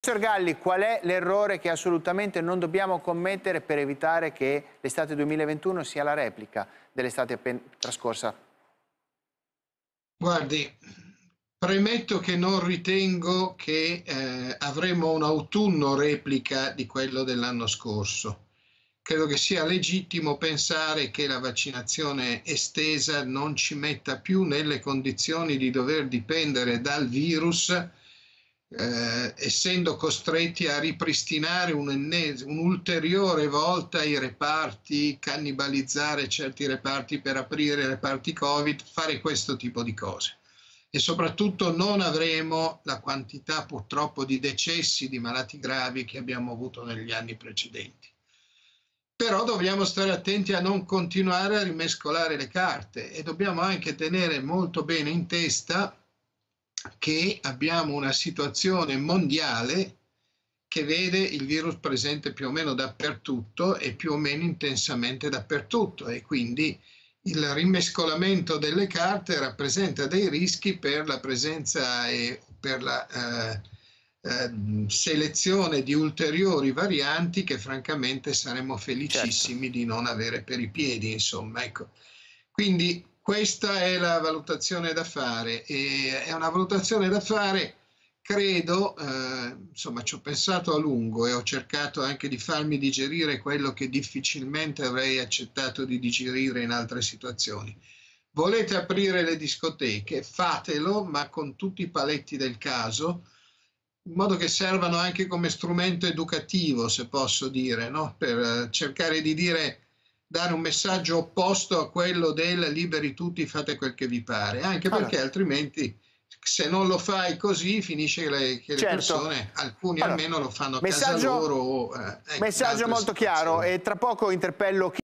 Professor Galli, qual è l'errore che assolutamente non dobbiamo commettere per evitare che l'estate 2021 sia la replica dell'estate appena trascorsa? Guardi, premetto che non ritengo che eh, avremo un autunno replica di quello dell'anno scorso. Credo che sia legittimo pensare che la vaccinazione estesa non ci metta più nelle condizioni di dover dipendere dal virus eh, essendo costretti a ripristinare un'ulteriore volta i reparti, cannibalizzare certi reparti per aprire reparti Covid, fare questo tipo di cose. E soprattutto non avremo la quantità purtroppo di decessi di malati gravi che abbiamo avuto negli anni precedenti. Però dobbiamo stare attenti a non continuare a rimescolare le carte e dobbiamo anche tenere molto bene in testa che abbiamo una situazione mondiale che vede il virus presente più o meno dappertutto e più o meno intensamente dappertutto e quindi il rimescolamento delle carte rappresenta dei rischi per la presenza e per la eh, eh, selezione di ulteriori varianti che francamente saremmo felicissimi certo. di non avere per i piedi, insomma, ecco. Quindi questa è la valutazione da fare e è una valutazione da fare, credo, eh, insomma ci ho pensato a lungo e ho cercato anche di farmi digerire quello che difficilmente avrei accettato di digerire in altre situazioni. Volete aprire le discoteche? Fatelo, ma con tutti i paletti del caso, in modo che servano anche come strumento educativo, se posso dire, no? per eh, cercare di dire dare un messaggio opposto a quello del liberi tutti, fate quel che vi pare, anche perché allora. altrimenti se non lo fai così finisce che le, che certo. le persone, alcuni allora, almeno lo fanno a casa loro. Eh, ecco, messaggio molto chiaro e tra poco interpello chi